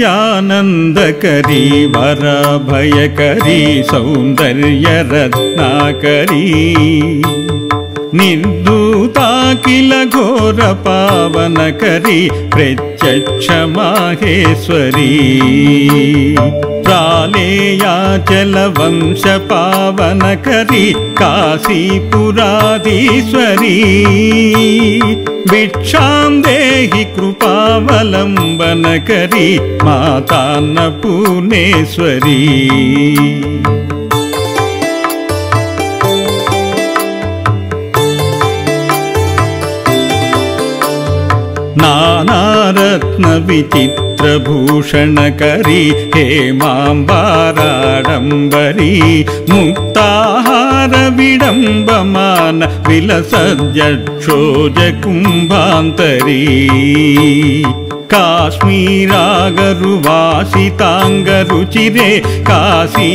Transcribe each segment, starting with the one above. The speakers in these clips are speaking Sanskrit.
नित्यानन्दकरी वराभयकरी सौन्दर्यरत्नाकरी। निर्दूताकिल घोरपावनकरी प्रत्यक्ष माहेश्वरी प्रालेयाचलवंशपावनकरी काशीपुराधीश्वरी। भिक्षां देहि कृपावलम्बनकरी मातान्नपूर्णेश्वरी नानारत्नविचित्रभूषणकरी हेमाम्बाराडम्बरी मुक्ताहारविडम्बमान विलसद्यक्षोजकुम्भान्तरी काश्मीरागरुवासिताङ्गरुचिरे काशीपुराधीश्वरी।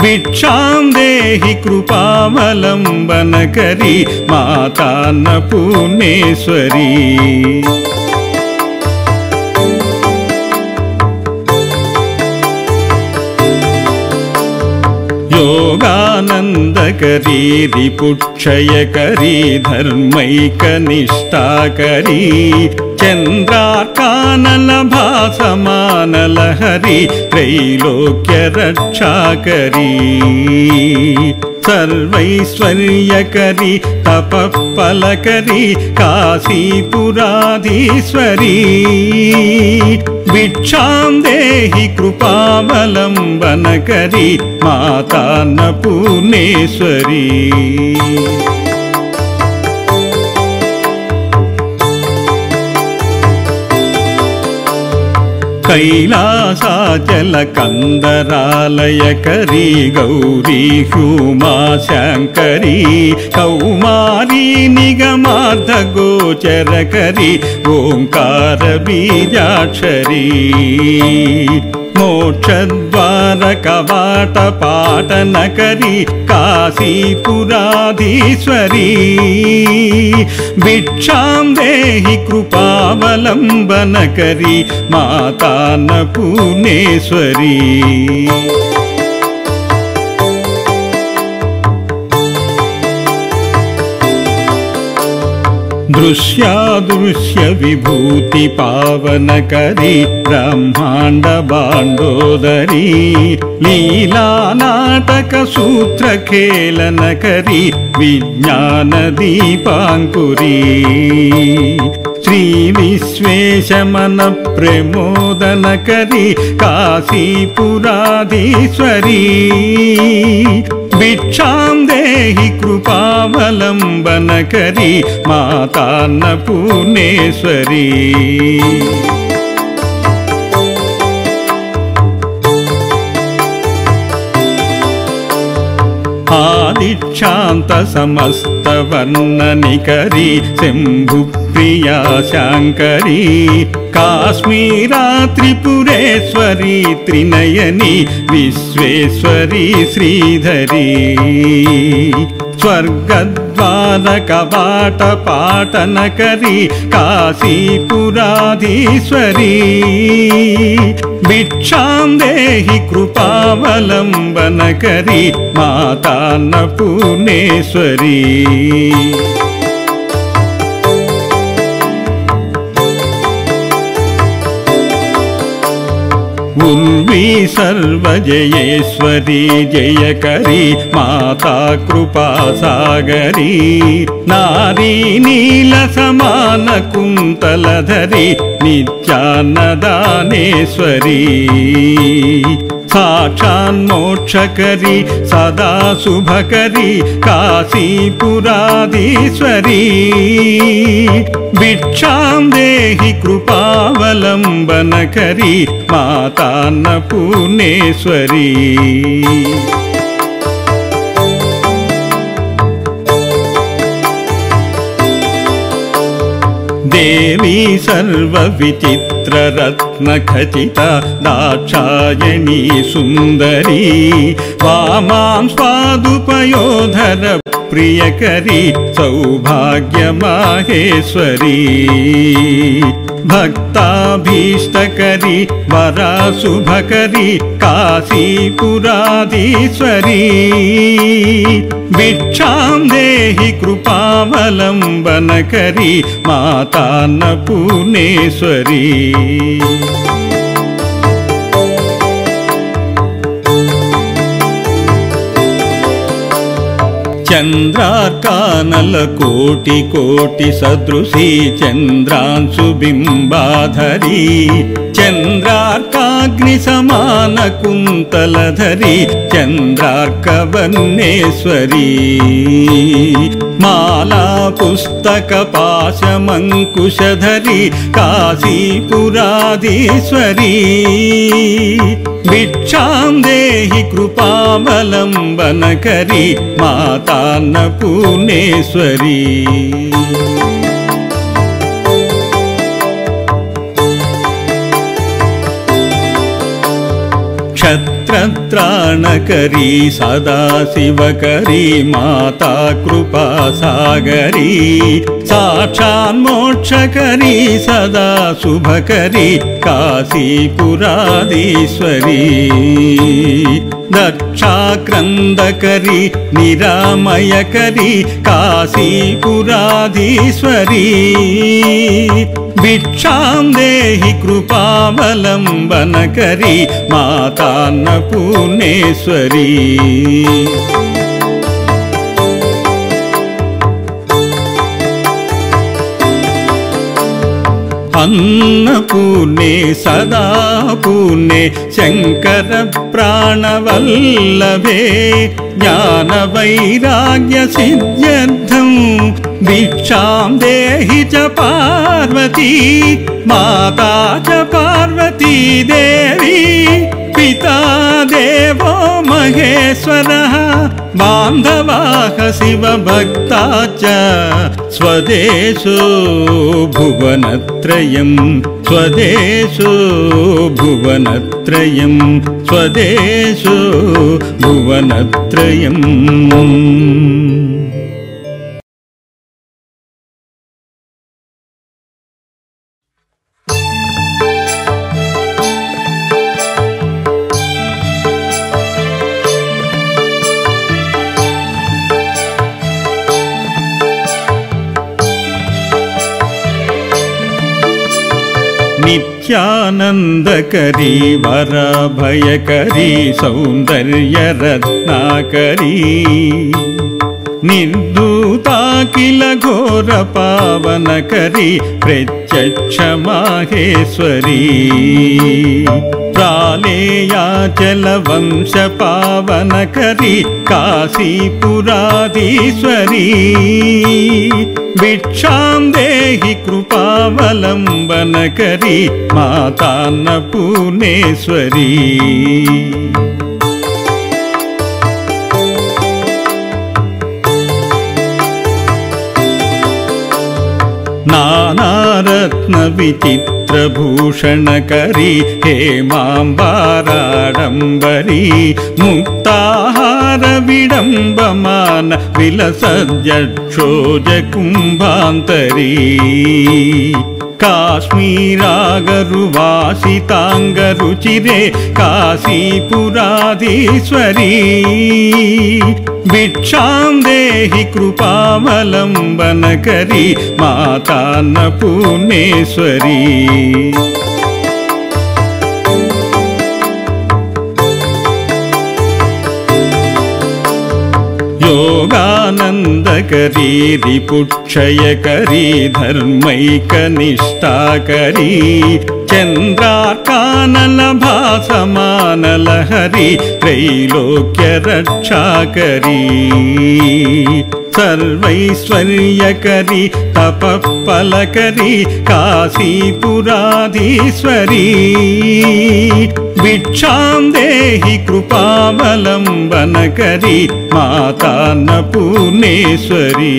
भिक्षां देहि कृपावलम्बनकरी मातान्नपूर्णेश्वरी योगानन्दकरी रिपुक्षयकरी धर्मैकनिष्ठाकरी चन्द्रार्कानलभासमानलहरी त्रैलोक्यरक्षाकरी सर्वैश्वर्यकरी तपःफलकरी काशीपुराधीश्वरी। भिक्षां देहि कृपावलम्बनकरी मातान्नपूर्णेश्वरी कैलासाचलकन्दरालयकरी गौरी हुमाशङ्करी कौमारी निगमार्धगोचरकरी ओङ्कारबीजाक्षरी मोक्षद्वारकवाटपाटनकरी काशीपुराधीश्वरी। भिक्षां देहि कृपावलम्बनकरी मातान्नपूर्णेश्वरी दृश्यादृश्यविभूति पावनकरी ब्रह्माण्ड बाण्डोदरी लीलानाटकसूत्रखेलनकरी विज्ञानदीपाङ्कुरी। श्रीविश्वेशमनप्रमोदनकरी काशीपुराधीश्वरी भिक्षां देहि कृपावलम्बनकरी मातान्नपूर्णेश्वरी आदिक्षान्तसमस्तवर्णनिकरी शम्भुप्रिया शाङ्करी काश्मीरा त्रिपुरेश्वरी त्रिनयनी विश्वेश्वरी श्रीधरी स्वर्गद्वारकवाटपाटनकरी काशीपुराधीश्वरी। भिक्षां देहि कृपावलम्बनकरी मातान्नपूर्णेश्वरी उर्वी सर्वजयेश्वरी जयकरी माता कृपासागरी नारी नीलसमानकुन्तलधरी नित्यान्नदानेश्वरी साक्षान्मोक्षकरी सदा शुभकरी काशीपुराधीश्वरी। भिक्षां देहि कृपावलम्बनकरी मातान्नपूर्णेश्वरी देवी सर्वविचित्ररत्नखचिता दाक्षायणी सुन्दरी वामां स्वादुपयोधर प्रियकरी सौभाग्यमाहेश्वरी भक्ताभीष्टकरी वराशुभकरी काशीपुरादीश्वरी भिक्षां देहि कृपावलम्बनकरी माता न पुणेश्वरी चन्द्रार्कानलकोटिकोटिसदृशी चन्द्रांशुबिम्बाधरी चन्द्रार्काग्निसमानकुन्तलधरी चन्द्रार्कवन्नेश्वरी। चन्द्रार्काग्निसमानकुन्तलधरि चन्द्रार्कबन्नेश्वरी माला पुस्तकपाशमङ्कुशधरि काशी भिक्षां देहि कृपावलम्बनकरी माता अन्नपूर्णेश्वरी क्षत्रत्राणकरी सदा शिवकरी माता कृपा सागरी साक्षान् सदा शुभकरी काशीपुरादीश्वरी దక్షాక్రందకరి నిరామయకరి కాశీపురాధీశ్వరి భిక్షాం దేహి కృపావలంబనకరి మాతాన్న పూర్ణేశ్వరీ మాతాన్నపూర్ణేశ్వరీ అన్నపూర్ణే సదా పూర్ణే శంకర ప్రాణవల్లభే జ్ఞాన వైరాగ్య సిద్ధ్యర్థం भिक्षां देहि च पार्वती माता च पार्वती देवी पिता देवो महेश्वरः बान्धवाः शिवभक्ता च स्वदेशो भुवनत्रयं स्वदेशो भुवनत्रयं स्वदेशो भुवनत्रयम्। नन्द वरभयकरी सौन्दर्यरत्नाकरी। నిర్దూతాకిల ఘోర పావనకరీ ప్రత్యక్ష మాహేశ్వరీ ప్రాళేయాచల వంశ పావనకరీ కాశీపురాధీశ్వరీ. భిక్షాం దేహి కృపావలంబనకరీ మాతాన్న పూర్ణేశ్వరీ नानारत्नविचित्रभूषणकरी हेमाम्बाराडम्बरी मुक्ताहारविडम्बमान विलसद्यक्षोजकुम्भान्तरी काश्मीरागरुवासिताङ्गरुचिरे काशीपुराधीश्वरी। भिक्षां देहि कृपावलम्बनकरी माता न पुण्येश्वरी योगानन्दकरी रिपुक्षयकरी धर्मैकनिष्ठाकरी चन्द्रार्कानलभासमानलहरी त्रैलोक्यरक्षाकरी సర్వైశ్వర్యకరి తపఫలకరి కాశీపురాధీశ్వరీ. భిక్షాం దేహి కృపావలంబనకరి మాతాన్న పూర్ణేశ్వరీ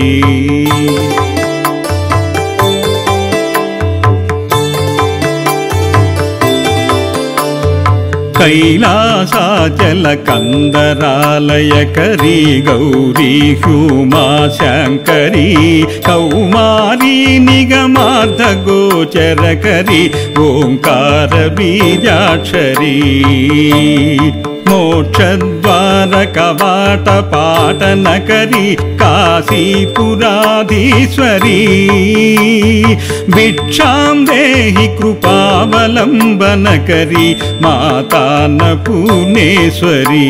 कैलासाचलकन्दरालयकरी गौरी ह्यूमाशङ्करी कौमारी निगमार्धगोचरकरी ओङ्कारबीजाक्षरी मोक्षद्वारकवाटपाटनकरी काशीपुराधीश्वरी। भिक्षां देहि कृपावलम्बनकरी माता न पूर्णेश्वरी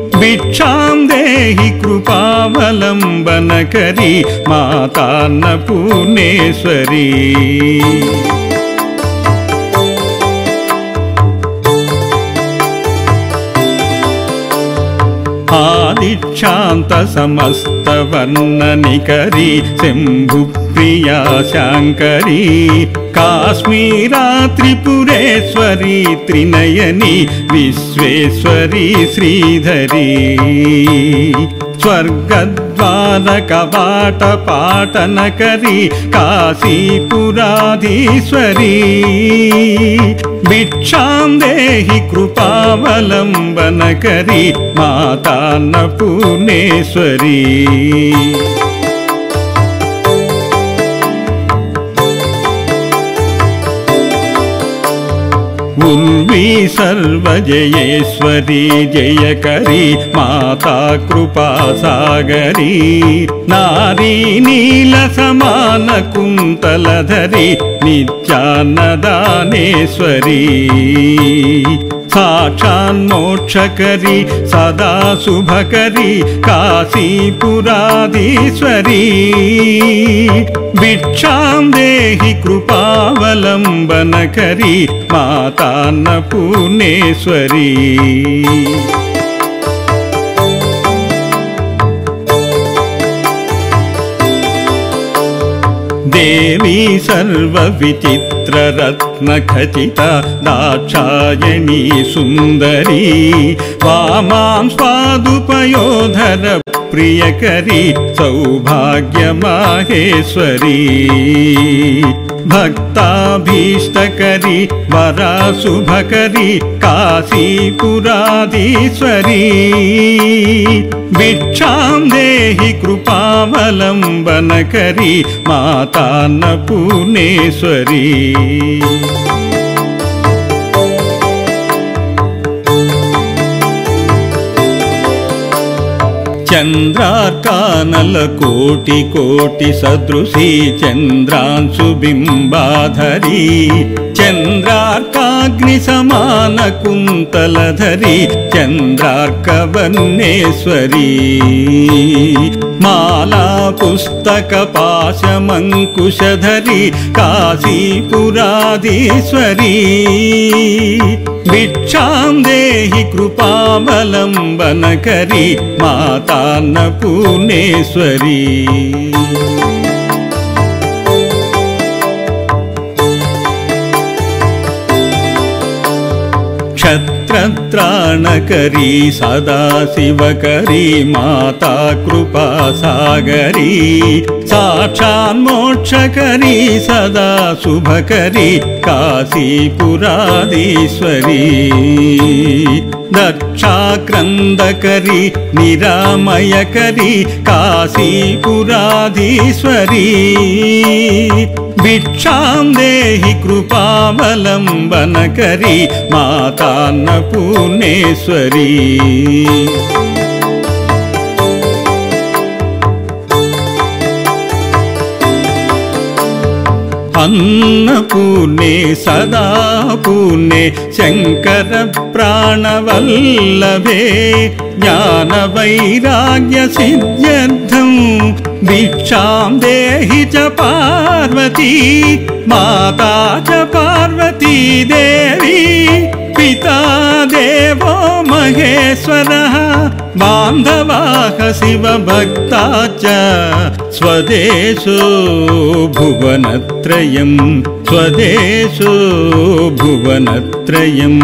भिक्षां देहि कृपावलम्बनकरी माता न पूर्णेश्वरी आदिक्षान्त समस्तवर्णनिकरी शम्भुप्रिया शाङ्करी काश्मीरा त्रिपुरेश्वरी त्रिनयनी विश्वेश्वरी श्रीधरी। स्वर्गद्वारकवाटपाटनकरी काशीपुराधीश्वरी भिक्षां देहि कृपावलम्बनकरी माता न पूर्णेश्वरी उर्वी सर्वजयेश्वरी जयकरी माता कृपा सागरी नारी नीलसमान कुन्तलधरी नित्यान्नदानेश्वरी साक्षान्मोक्षकरी सदा शुभकरी काशीपुराधीश्वरी। भिक्षां देहि कृपावलम्बनकरी माता न सर्वविचित्ररत्नखचिता दाक्षायणी सुन्दरी। वामां स्वादुपयोधर प्रियकरी सौभाग्यमाहेश्वरी भक्ताभीष्टकरी वराशुभकरी काशीपुराधीश्वरी। भिक्षां देहि कृपावलम्बनकरी माता न पूर्णेश्वरी चन्द्रार्कानलकोटि कोटि सदृशी चन्द्रांशुबिम्बाधरी चन्द्रार्काग्निसमान कुन्तलधरी चन्द्रार्कवन्नेश्वरी। माला पुस्तकपाशमङ्कुशधरी काशीपुराधीश्वरी। भिक्षां देहि कृपावलम्बनकरी माता न क्षत्रत्राणकरी सदा शिवकरी माता कृपा सागरी साक्षान्मोक्षकरी सदा शुभकरी काशीपुराधीश्वरी। दक्षाक्रन्दकरी निरामयकरी काशीपुराधीश्वरी भिक्षां देहि कृपावलम्बनकरी माता न पूर्णेश्वरी अन्नपूर्णे सदा पूर्णे शङ्कर प्राणवल्लभे ज्ञानवैराग्यसिद्ध्यर्थं भिक्षां देहि च पार्वती माता च पार्वती देवी पिता देवो महेश्वरः बान्धवाः शिवभक्ता च स्वदेशो भुवनत्रयं स्वदेशो भुवनत्रयं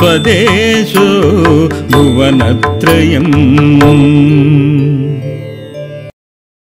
स्वदेशो भुवनत्रयम्